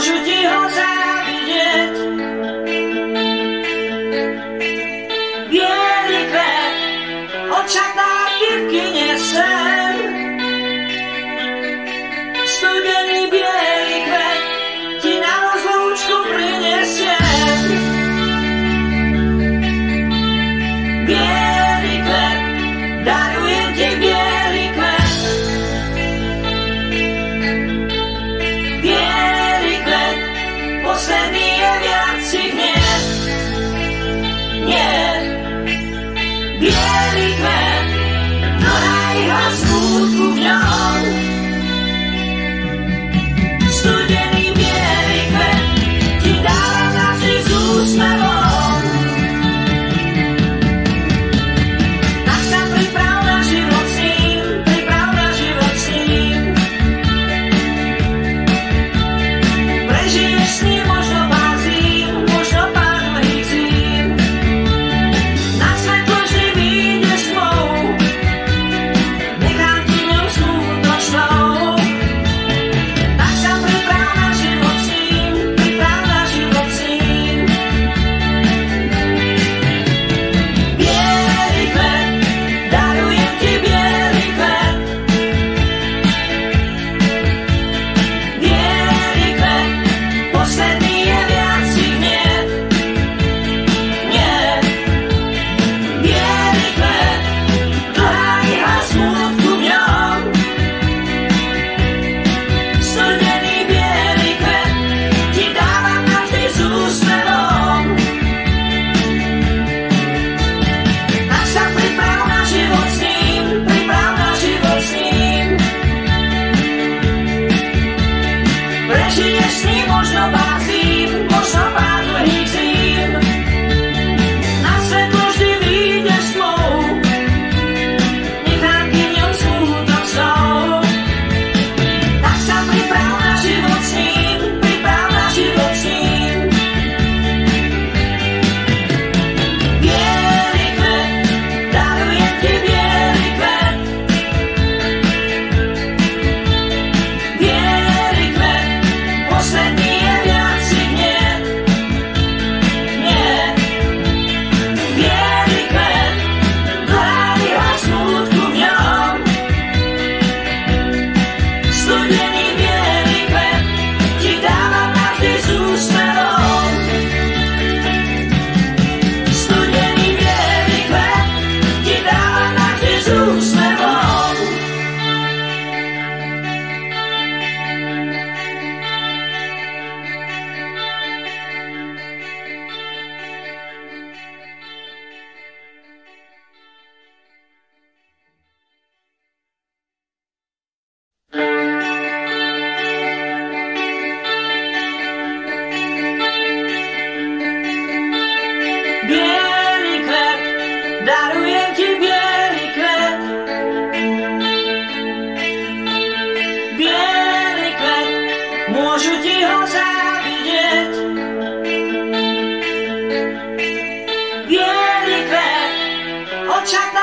Môžu ti ho závidět. check